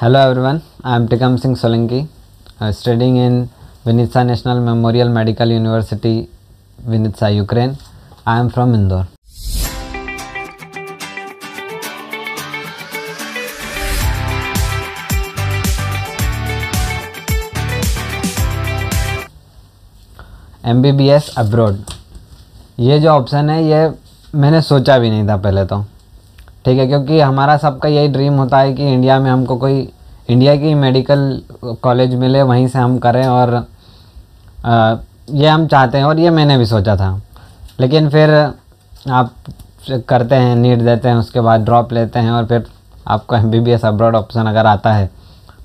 Hello everyone I am Tikam Singh Solanki studying in Vinnytsia National Memorial Medical University Vinnytsia Ukraine I am from Indore M B B S abroad ये जो option है, ये मैंने सोचा भी नहीं था पहले तो। ठीक है, क्योंकि हमारा सबका यही ड्रीम होता है कि इंडिया में हमको कोई इंडिया की मेडिकल कॉलेज मिले, वहीं से हम करें और ये हम चाहते हैं और ये मैंने भी सोचा था। लेकिन फिर आप करते हैं, नीट देते हैं, उसके बाद ड्रॉप लेते हैं और फिर आपको M B B S abroad option अगर आता है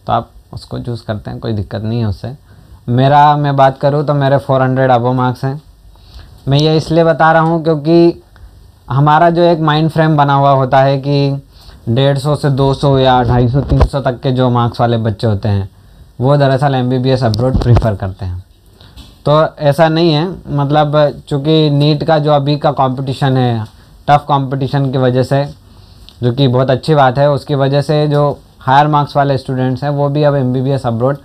तो आप उसको चूज़ करते हैं, कोई दिक्कत नहीं है उससे। मेरा, मैं बात करूँ तो मेरे 400 हंड्रेड अबो मार्क्स हैं। मैं ये इसलिए बता रहा हूँ क्योंकि हमारा जो एक माइंड फ्रेम बना हुआ होता है कि डेढ़ सौ से दो सौ या ढाई सौ, तीन सौ तक के जो मार्क्स वाले बच्चे होते हैं, वो दरअसल M B B S abroad prefer करते हैं। तो ऐसा नहीं है मतलब चूँकि नीट का जो अभी का कंपटीशन है टफ़ कंपटीशन की वजह से, जो कि बहुत अच्छी बात है, उसकी वजह से जो हायर मार्क्स वाले स्टूडेंट्स हैं, वो भी अब M B B S abroad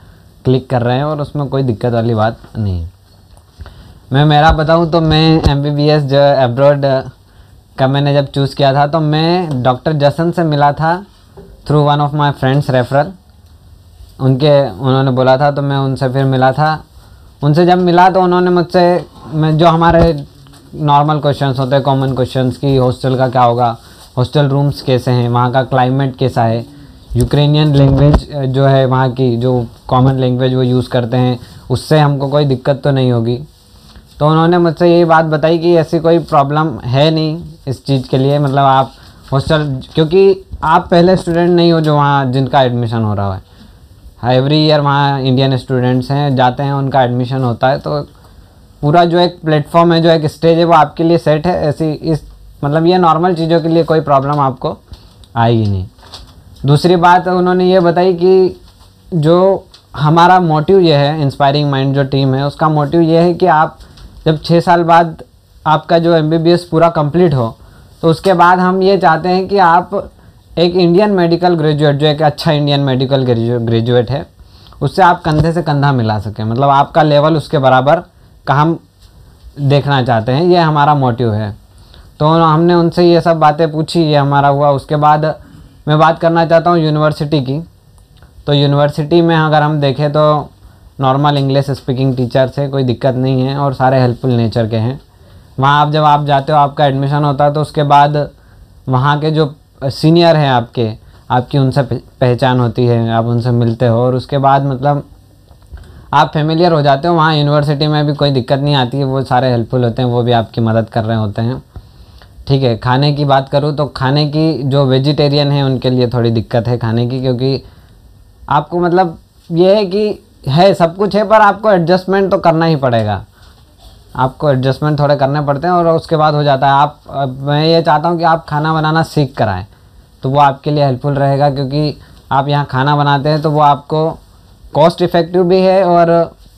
click कर रहे हैं और उसमें कोई दिक्कत वाली बात नहीं मैं, मेरा बताऊँ तो मैं एम बी बी एस जो एब्रॉड का मैंने जब चूज़ किया था तो मैं डॉक्टर जसन से मिला था through one of my friends referral उनके, उन्होंने बोला था तो मैं उनसे फिर मिला था। उनसे जब मिला तो उन्होंने मुझसे, मैं, जो हमारे नॉर्मल क्वेश्चंस होते हैं कॉमन क्वेश्चंस की हॉस्टल का क्या होगा हॉस्टल रूम्स कैसे हैं, वहाँ का क्लाइमेट कैसा है यूक्रेनियन लैंग्वेज जो है वहाँ की, जो कॉमन लैंग्वेज वो यूज़ करते हैं, उससे हमको कोई दिक्कत तो नहीं होगी। तो उन्होंने मुझसे यही बात बताई कि ऐसी कोई प्रॉब्लम है नहीं इस चीज़ के लिए। मतलब आप हॉस्टल क्योंकि आप पहले स्टूडेंट नहीं हो जो वहाँ, जिनका एडमिशन हो रहा है। एवरी ईयर वहाँ इंडियन स्टूडेंट्स हैं, जाते हैं, उनका एडमिशन होता है। तो पूरा जो एक प्लेटफॉर्म है, जो एक स्टेज है, वो आपके लिए सेट है। ऐसी इस मतलब ये नॉर्मल चीज़ों के लिए कोई प्रॉब्लम आपको आएगी नहीं। दूसरी बात उन्होंने ये बताई कि जो हमारा मोटिव ये है इंस्पायरिंग माइंड जो टीम है, उसका मोटिव ये है कि आप जब छः साल बाद आपका जो एमबीबीएस पूरा कंप्लीट हो तो उसके बाद हम ये चाहते हैं कि आप एक इंडियन मेडिकल ग्रेजुएट जो एक अच्छा इंडियन मेडिकल ग्रेजुएट है, उससे आप कंधे से कंधा मिला सकें। मतलब आपका लेवल उसके बराबर का हम देखना चाहते हैं, ये हमारा मोटिव है। तो हमने उनसे ये सब बातें पूछी, ये हमारा हुआ। उसके बाद मैं बात करना चाहता हूँ यूनिवर्सिटी की। तो यूनिवर्सिटी में अगर हम देखें तो नॉर्मल इंग्लिश स्पीकिंग टीचर्स है, कोई दिक्कत नहीं है और सारे हेल्पफुल नेचर के हैं। वहाँ आप जब आप जाते हो, आपका एडमिशन होता है तो उसके बाद वहाँ के जो सीनियर हैं आपके, आपकी उनसे पहचान होती है, आप उनसे मिलते हो और उसके बाद मतलब आप फेमिलियर हो जाते हो, वहाँ यूनिवर्सिटी में भी कोई दिक्कत नहीं आती है, वो सारे हेल्पफुल होते हैं, वो भी आपकी मदद कर रहे होते हैं। ठीक है, खाने की बात करूँ तो खाने की जो वेजिटेरियन है, उनके लिए थोड़ी दिक्कत है खाने की, क्योंकि आपको मतलब ये है कि है, सब कुछ है, पर आपको एडजस्टमेंट तो करना ही पड़ेगा। आपको एडजस्टमेंट थोड़े करने पड़ते हैं और उसके बाद हो जाता है। आप मैं ये चाहता हूँ कि आप खाना बनाना सीख कर आएँ तो वो आपके लिए हेल्पफुल रहेगा, क्योंकि आप यहाँ खाना बनाते हैं तो वो आपको कॉस्ट इफ़ेक्टिव भी है और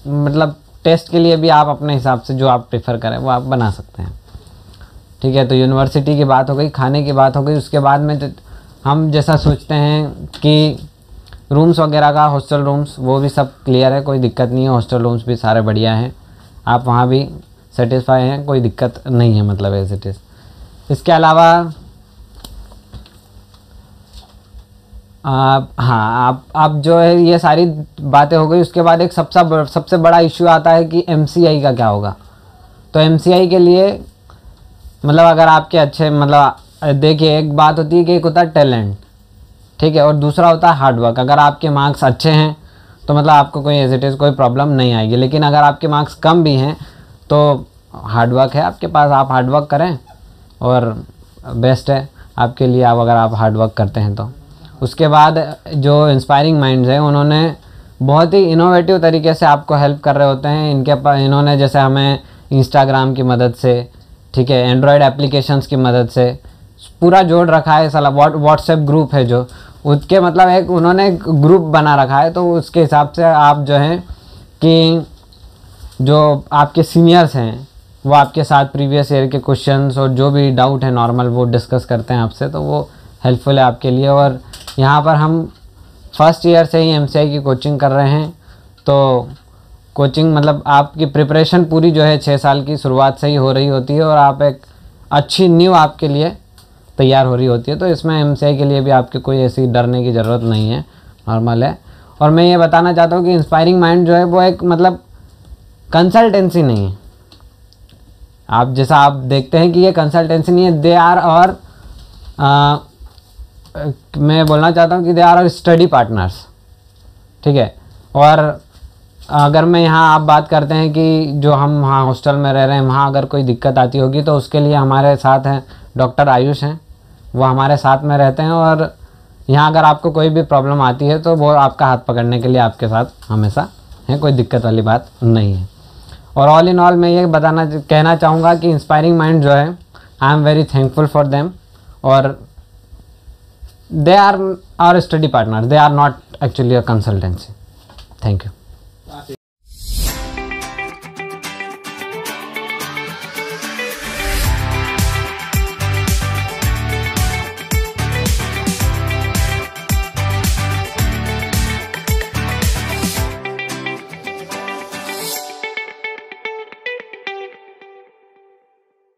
मतलब टेस्ट के लिए भी आप अपने हिसाब से जो आप प्रेफर करें, वो आप बना सकते हैं। ठीक है तो यूनिवर्सिटी की बात हो गई, खाने की बात हो गई, उसके बाद में हम जैसा सोचते हैं कि रूम्स वगैरह का हॉस्टल रूम्स वो भी सब क्लियर है, कोई दिक्कत नहीं है हॉस्टल रूम्स भी सारे बढ़िया हैं। आप वहाँ भी सेटिस्फाई हैं, कोई दिक्कत नहीं है मतलब एज इट इज़ इसके अलावा, आप हाँ आप आप जो है, ये सारी बातें हो गई, उसके बाद एक सबसे सबसे बड़ा इश्यू आता है कि एमसीआई का क्या होगा। तो एमसीआई के लिए मतलब अगर आपके अच्छे मतलब देखिए, एक बात होती है कि एक होता है टैलेंट ठीक है, और दूसरा होता है हार्डवर्क अगर आपके मार्क्स अच्छे हैं तो मतलब आपको कोई एज इट इज़ कोई प्रॉब्लम नहीं आएगी। लेकिन अगर आपके मार्क्स कम भी हैं तो हार्डवर्क है आपके पास। आप हार्डवर्क करें और बेस्ट है आपके लिए आप अगर आप हार्डवर्क करते हैं तो। उसके बाद जो इंस्पायरिंग माइंड्स हैं, उन्होंने बहुत ही इनोवेटिव तरीके से आपको हेल्प कर रहे होते हैं। इनके पास इन्होंने जैसे हमें इंस्टाग्राम की मदद से, ठीक है एंड्रॉयड एप्लीकेशंस की मदद से पूरा जोड़ रखा है। सला व्हाट्सएप ग्रुप है जो। उसके मतलब एक उन्होंने ग्रुप बना रखा है तो उसके हिसाब से आप जो हैं कि जो आपके सीनियर्स हैं, वो आपके साथ प्रीवियस ईयर के क्वेश्चंस और जो भी डाउट है नॉर्मल वो डिस्कस करते हैं आपसे तो वो हेल्पफुल है आपके लिए। और यहाँ पर हम फ़र्स्ट ईयर से ही एम की कोचिंग कर रहे हैं तो कोचिंग मतलब आपकी प्रिपरेशन पूरी जो है छः साल की शुरुआत से ही हो रही होती है और आप एक अच्छी न्यू आपके लिए तैयार हो रही होती है तो इसमें एम के लिए भी आपके कोई ऐसी डरने की ज़रूरत नहीं है नॉर्मल है। और मैं ये बताना चाहता हूँ कि इंस्पायरिंग माइंड जो है वो एक मतलब कंसल्टेंसी नहीं है। आप जैसा आप देखते हैं कि ये कंसल्टेंसी नहीं है दे आर और आ, मैं बोलना चाहता हूँ कि they are our study partners ठीक है? और अगर मैं यहाँ आप बात करते हैं कि जो हम वहाँ हॉस्टल में रह रहे हैं, वहाँ अगर कोई दिक्कत आती होगी तो उसके लिए हमारे साथ हैं डॉक्टर आयुष हैं। वो हमारे साथ में रहते हैं और यहाँ अगर आपको कोई भी प्रॉब्लम आती है तो वो आपका हाथ पकड़ने के लिए आपके साथ हमेशा है, कोई दिक्कत वाली बात नहीं है। और ऑल इन ऑल मैं ये बताना कहना चाहूँगा कि इंस्पायरिंग माइंड जो है I am very thankful for them और they are our study partner they are not actually a consultancy thank you stop.